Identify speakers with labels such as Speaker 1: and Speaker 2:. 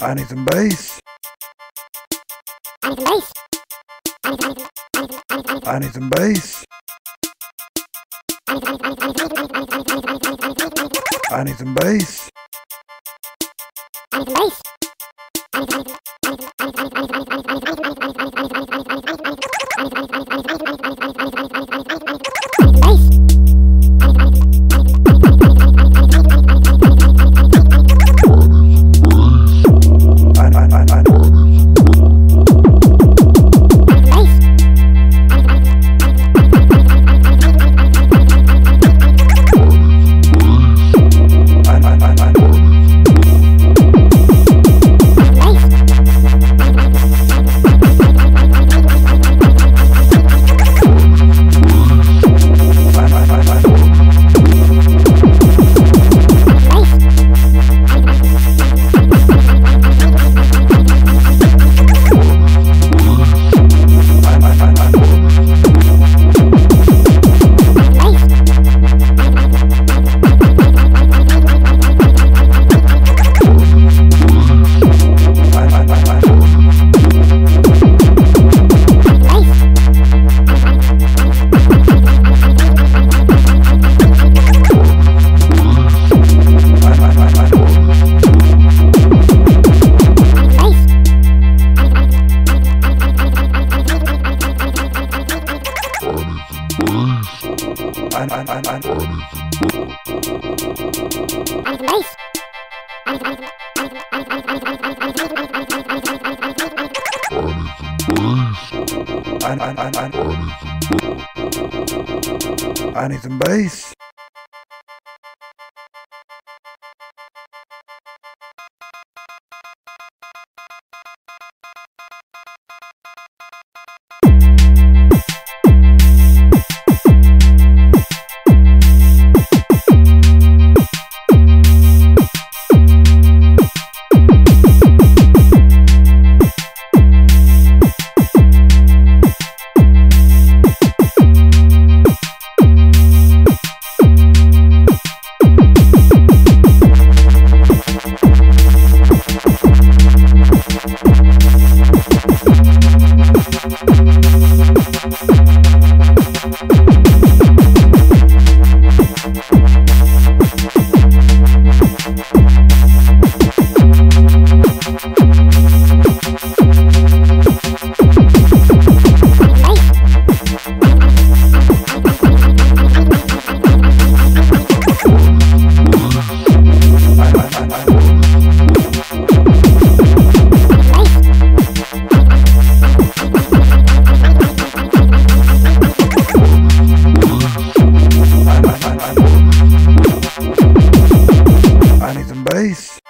Speaker 1: I need some bass.
Speaker 2: I need some bass. I need some bass. I need some bass. I need
Speaker 1: some bass.
Speaker 2: I need some bass. I need some bass. I need
Speaker 1: some bass. Parabéns.